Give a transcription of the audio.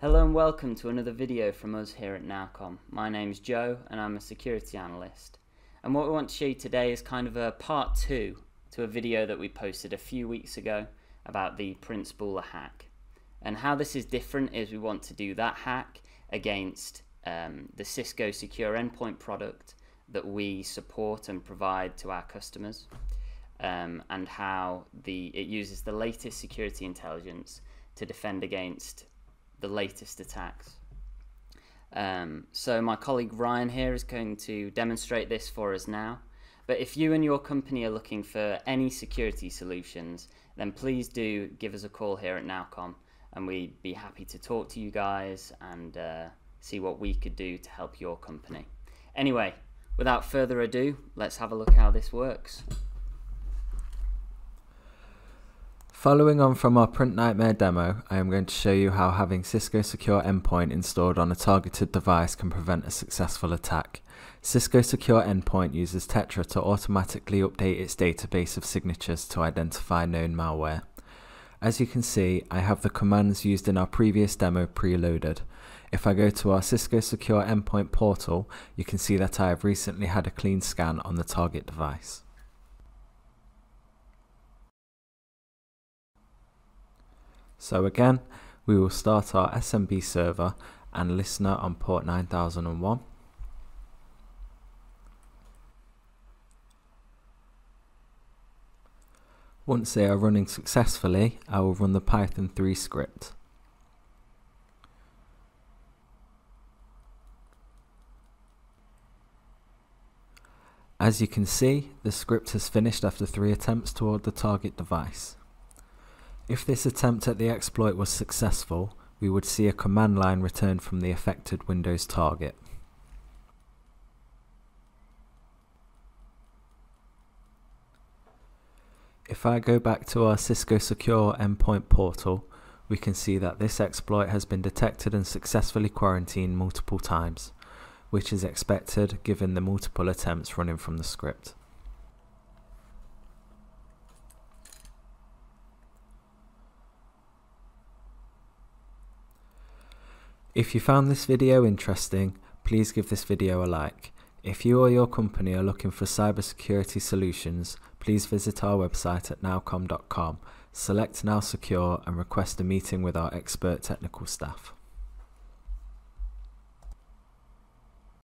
Hello and welcome to another video from us here at Nowcomm. My name's Joe and I'm a security analyst. And what we want to show you today is kind of a part two to a video that we posted a few weeks ago about the Print Spooler hack. And how this is different is we want to do that hack against um, the Cisco Secure Endpoint product that we support and provide to our customers. Um, and how the it uses the latest security intelligence to defend against the latest attacks. Um, so my colleague Ryan here is going to demonstrate this for us now. But if you and your company are looking for any security solutions, then please do give us a call here at Nowcomm and we'd be happy to talk to you guys and uh, see what we could do to help your company. Anyway, without further ado, let's have a look how this works. Following on from our Print Nightmare demo, I am going to show you how having Cisco Secure Endpoint installed on a targeted device can prevent a successful attack. Cisco Secure Endpoint uses Tetra to automatically update its database of signatures to identify known malware. As you can see, I have the commands used in our previous demo preloaded. If I go to our Cisco Secure Endpoint portal, you can see that I have recently had a clean scan on the target device. So again, we will start our SMB server and listener on port 9001. Once they are running successfully, I will run the Python 3 script. As you can see, the script has finished after three attempts toward the target device. If this attempt at the exploit was successful, we would see a command line return from the affected Windows target. If I go back to our Cisco Secure Endpoint portal, we can see that this exploit has been detected and successfully quarantined multiple times, which is expected given the multiple attempts running from the script. If you found this video interesting, please give this video a like. If you or your company are looking for cybersecurity solutions, please visit our website at nowcomm.com, select Now Secure and request a meeting with our expert technical staff.